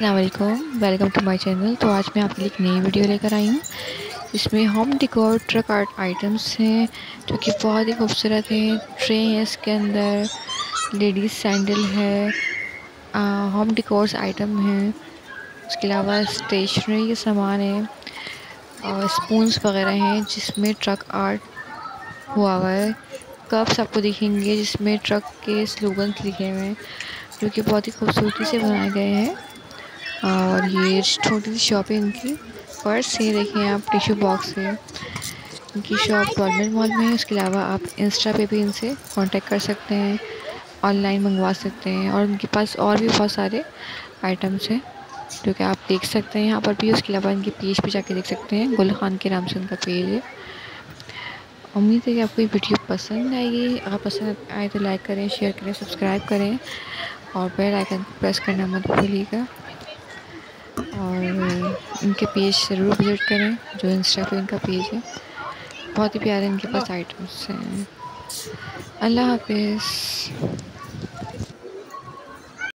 Allam welcome to my channel तो आज मैं आपके लिए एक नई वीडियो लेकर आई हूँ। इसमें home decor truck art items हैं, जो कि बहुत ही खूबसूरत हैं। ट्रे है इसके अंदर लेडीज़ सैंडल है होम डिकोर्स आइटम हैं। उसके अलावा स्टेशनरी के सामान हैं, और स्पून्स वगैरह हैं, जिसमें ट्रक आर्ट हुआ हुआ है। कप्स आपको दिखेंगे, जिसमें ट्रक के स्लोगन्स लिखे हुए हैं, जो कि बहुत ही खूबसूरती से बनाए गए हैं। और ये छोटी सी शॉप है इनकी। पर्स ये देखें आप, टिश्यू बॉक्स है। इनकी शॉप गवर्नमेंट मॉल में है। उसके अलावा आप इंस्टा पे भी इनसे कांटेक्ट कर सकते हैं, ऑनलाइन मंगवा सकते हैं और उनके पास और भी बहुत सारे आइटम्स हैं, जो कि आप देख सकते हैं यहाँ पर भी। उसके अलावा इनके पेज पे जाके देख सकते हैं, गुल खान के नाम से उनका पेज है। उम्मीद है कि आपको ये वीडियो पसंद आएगी। अगर पसंद आए तो लाइक करें, शेयर करें, सब्सक्राइब करें और बेल आइकन प्रेस करना मत भूलिएगा। और इनके पेज ज़रूर विज़िट करें जो इंस्टा पे इनका पेज है। बहुत ही प्यारे इनके पास आइटम्स हैं। अल्लाह हाफिज़।